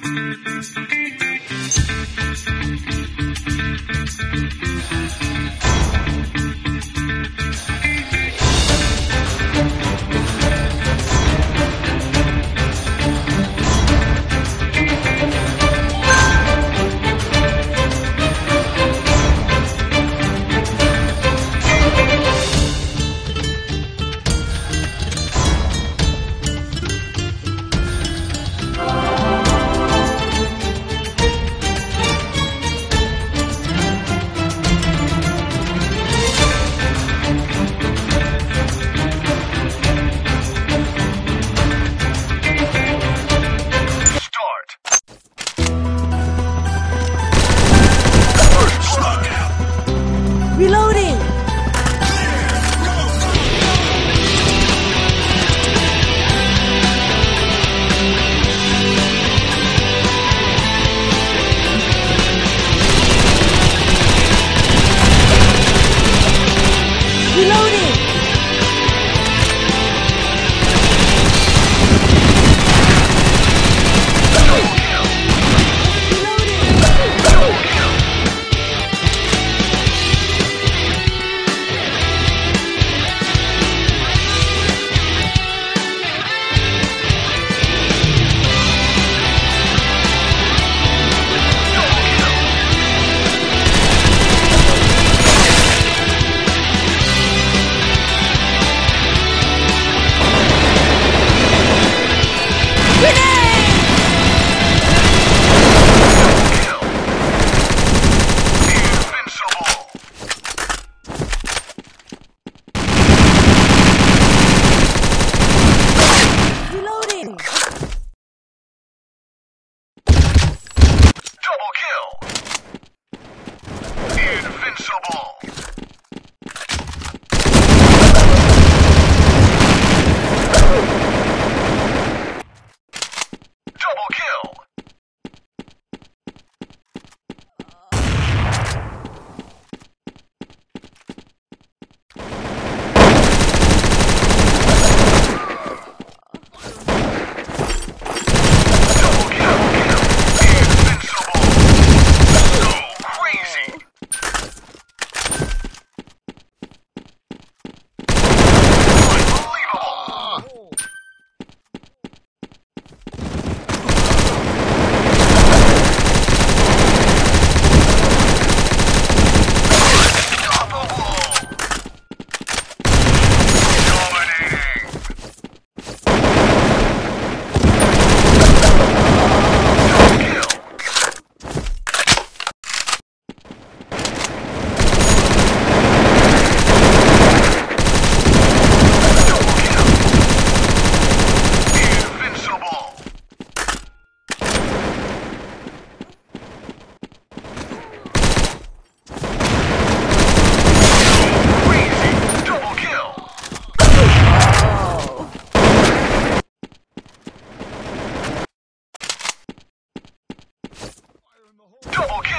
Thank you.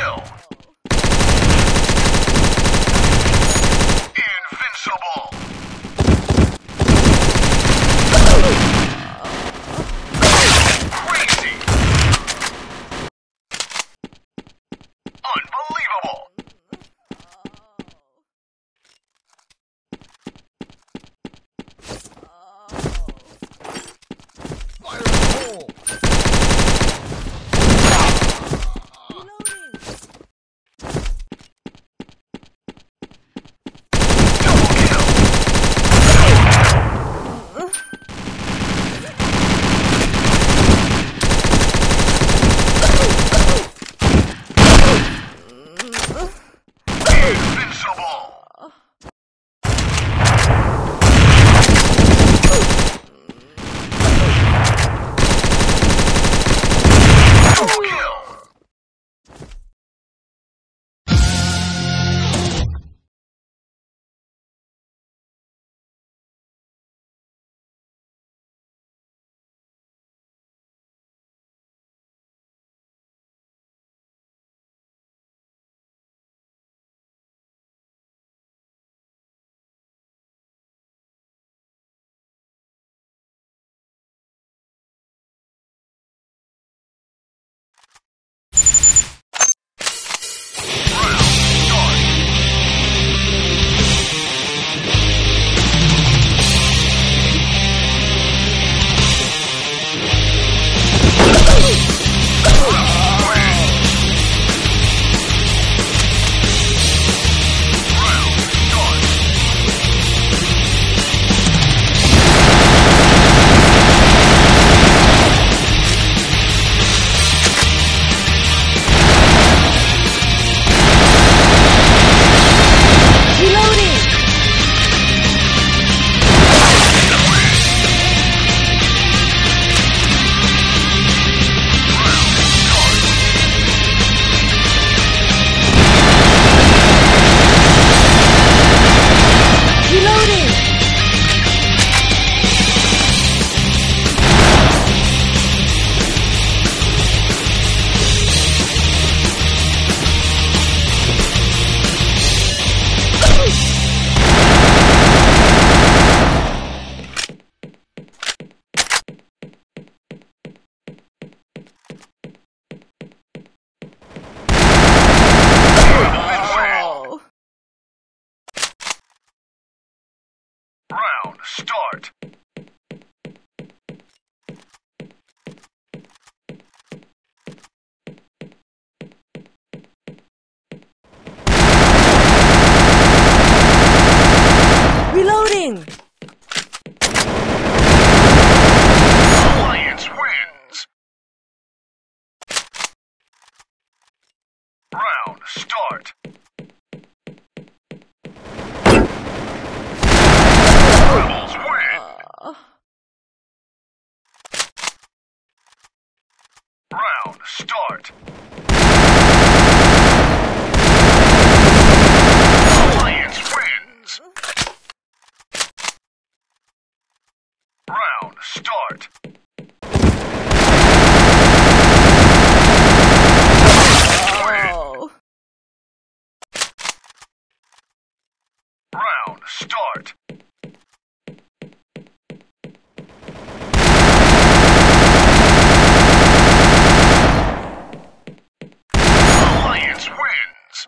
Kill. Start. Reloading. Alliance wins. Round start. Rebels win. Oh. Round start. Alliance wins. Round start. Oh. Round start. Alliance wins.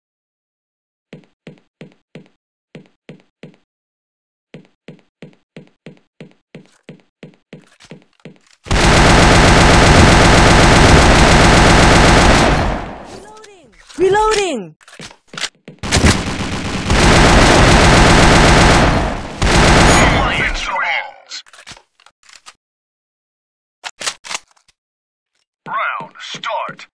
Reloading! Round start.